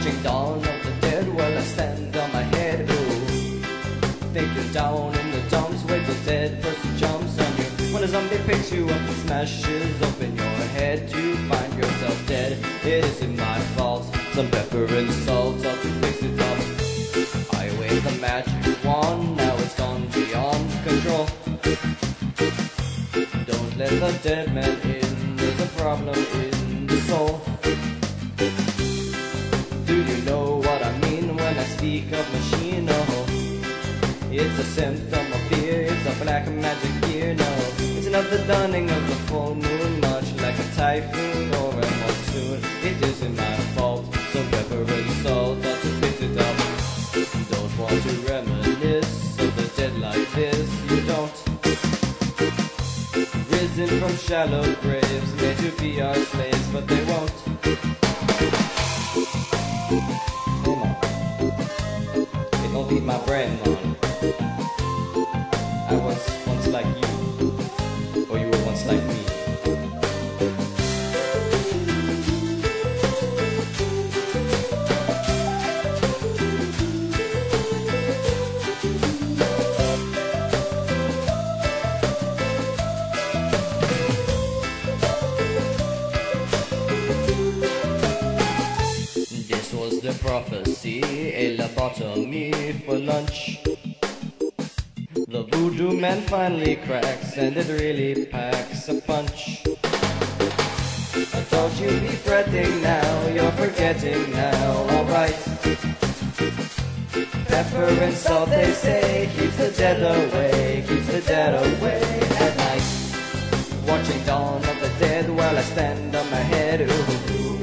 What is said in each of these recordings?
Watching dawn of the dead while I stand on my head. Ooh, think you're down in the dumps. Wait till dead person jumps on you. When a zombie picks you up and smashes open your head to find yourself dead, it isn't my fault. Some pepper and salt, I'll to fix it up. I wave the magic wand, now it's gone beyond control. Don't let the dead man in, there's a problem speak of machine? Oh, it's a symptom of fear, it's a black magic gear. No, it's another dawning of the full moon, much like a typhoon or a monsoon. It isn't my fault, so pepper and salt ought to fix it up. Don't want to reminisce of the dead like this, you don't. Risen from shallow graves, made to be our slaves, but they won't. They don't eat my brain, The prophecy, a lobotomy for lunch. The voodoo man finally cracks, and it really packs a punch. Told you be fretting now, you're forgetting now, alright. Pepper and salt, they say, keeps the dead away, keeps the dead away at night. Watching dawn of the dead while I stand on my head, ooh. Think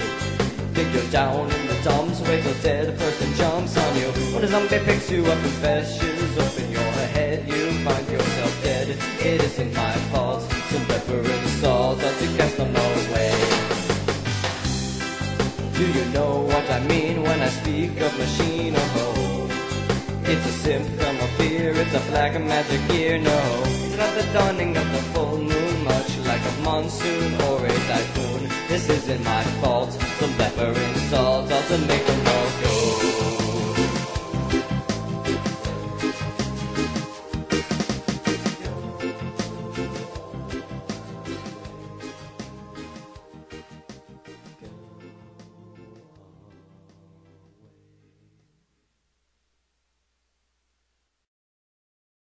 you're down in the dumps, wait till dead person jumps on you. When a zombie picks you up and bashes open your head, you find yourself dead. It isn't my fault. Some pepper and salt ought to cast them away. Do you know what I mean when I speak of machine? Oh, it's a symptom of fear, it's a black magic gear. No, it's not the dawning of the full moon, much like a monsoon or a typhoon. This isn't my fault. Some pepper and